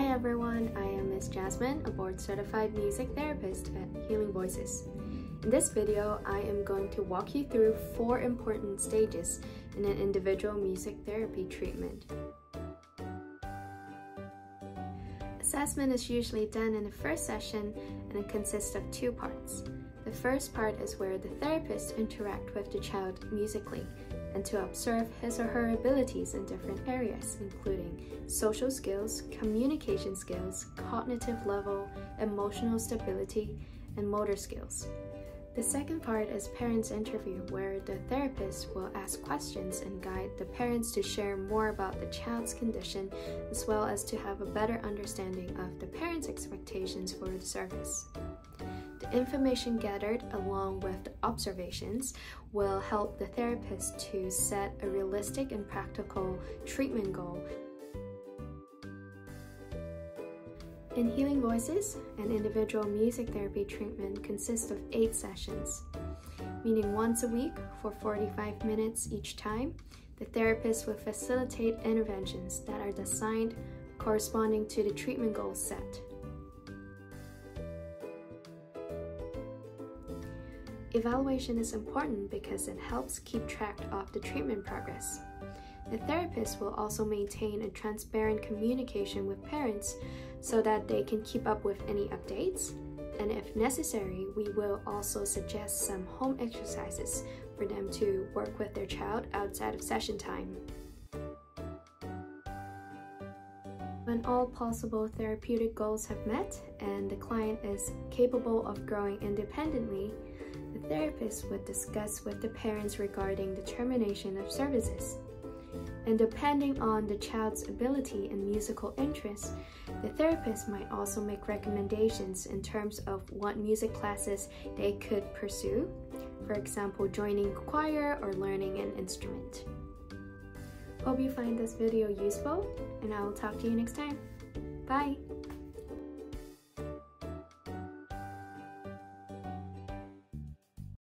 everyone, I am Miss Jasmine, a board certified music therapist at Healing Voices. In this video, I am going to walk you through four important stages in an individual music therapy treatment. Assessment is usually done in the first session and it consists of two parts. The first part is where the therapist interact with the child musically and to observe his or her abilities in different areas, including social skills, communication skills, cognitive level, emotional stability, and motor skills. The second part is parents interview where the therapist will ask questions and guide the parents to share more about the child's condition as well as to have a better understanding of the parents' expectations for the service. Information gathered along with the observations will help the therapist to set a realistic and practical treatment goal. In Healing Voices, an individual music therapy treatment consists of eight sessions, meaning once a week for 45 minutes each time. The therapist will facilitate interventions that are designed corresponding to the treatment goals set. Evaluation is important because it helps keep track of the treatment progress. The therapist will also maintain a transparent communication with parents so that they can keep up with any updates. And if necessary, we will also suggest some home exercises for them to work with their child outside of session time. When all possible therapeutic goals have met and the client is capable of growing independently, the therapist would discuss with the parents regarding the termination of services. And depending on the child's ability and musical interest, the therapist might also make recommendations in terms of what music classes they could pursue, for example, joining a choir or learning an instrument. Hope you find this video useful, and I will talk to you next time. Bye!